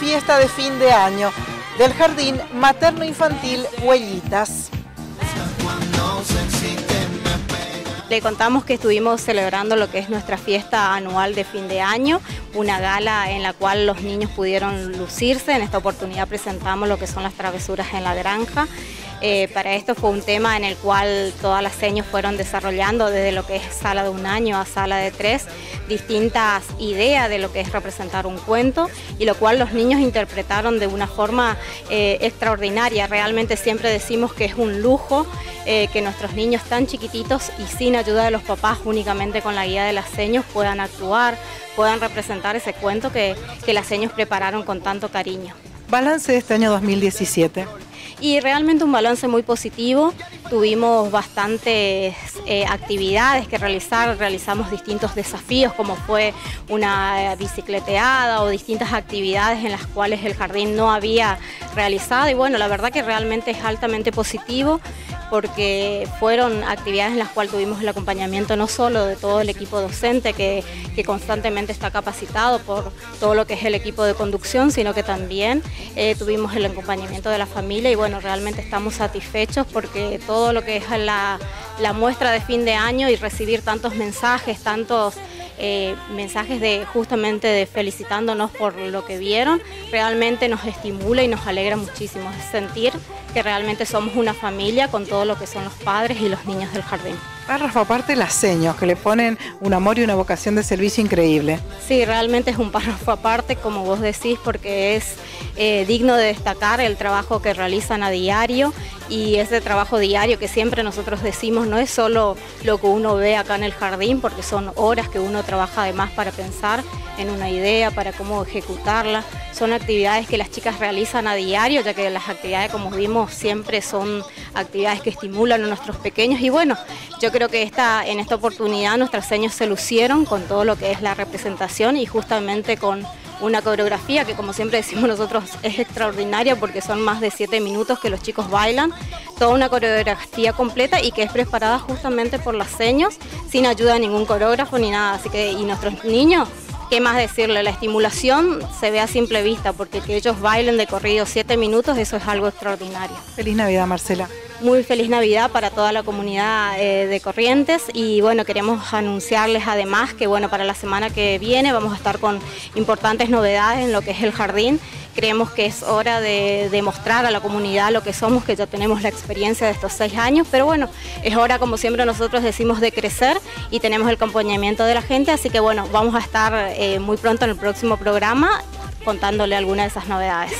fiesta de fin de año del Jardín Materno Infantil Huellitas. Le contamos que estuvimos celebrando lo que es nuestra fiesta anual de fin de año, una gala en la cual los niños pudieron lucirse. En esta oportunidad presentamos lo que son las travesuras en la granja. Eh, para esto fue un tema en el cual todas las señas fueron desarrollando desde lo que es sala de un año a sala de tres, distintas ideas de lo que es representar un cuento y lo cual los niños interpretaron de una forma eh, extraordinaria. Realmente siempre decimos que es un lujo eh, que nuestros niños tan chiquititos y sin ayuda de los papás, únicamente con la guía de las señas, puedan actuar, puedan representar ese cuento que, que las señas prepararon con tanto cariño. Balance de este año 2017 y realmente un balance muy positivo. Tuvimos bastantes eh, actividades que realizar, realizamos distintos desafíos como fue una bicicleteada o distintas actividades en las cuales el jardín no había realizado y bueno, la verdad que realmente es altamente positivo porque fueron actividades en las cuales tuvimos el acompañamiento no solo de todo el equipo docente que, constantemente está capacitado por todo lo que es el equipo de conducción, sino que también eh, tuvimos el acompañamiento de la familia y bueno, realmente estamos satisfechos porque todo lo que es la, muestra de fin de año y recibir tantos mensajes, tantos eh, mensajes de justamente de felicitándonos por lo que vieron, realmente nos estimula y nos alegra muchísimo. Sentir que realmente somos una familia con todo lo que son los padres y los niños del jardín. Párrafo aparte las señas que le ponen un amor y una vocación de servicio increíble. Sí, realmente es un párrafo aparte, como vos decís, porque es eh, digno de destacar el trabajo que realizan a diario y ese trabajo diario que siempre nosotros decimos no es solo lo que uno ve acá en el jardín, porque son horas que uno trabaja además para pensar en una idea, para cómo ejecutarla. Son actividades que las chicas realizan a diario, ya que las actividades, como vimos, siempre son actividades que estimulan a nuestros pequeños. Y bueno, yo creo que esta, en esta oportunidad nuestros seños se lucieron con todo lo que es la representación y justamente con una coreografía que como siempre decimos nosotros es extraordinaria porque son más de siete minutos que los chicos bailan, toda una coreografía completa y que es preparada justamente por las seños, sin ayuda de ningún coreógrafo ni nada, así que y nuestros niños ¿Qué más decirle? La estimulación se ve a simple vista, porque que ellos bailen de corrido siete minutos, eso es algo extraordinario. Feliz Navidad, Marcela. Muy feliz Navidad para toda la comunidad eh, de Corrientes y bueno, queremos anunciarles además que bueno, para la semana que viene vamos a estar con importantes novedades en lo que es el jardín. Creemos que es hora de demostrar a la comunidad lo que somos, que ya tenemos la experiencia de estos seis años, pero bueno, es hora, como siempre nosotros decimos, de crecer y tenemos el acompañamiento de la gente, así que bueno, vamos a estar eh, muy pronto en el próximo programa contándole algunas de esas novedades.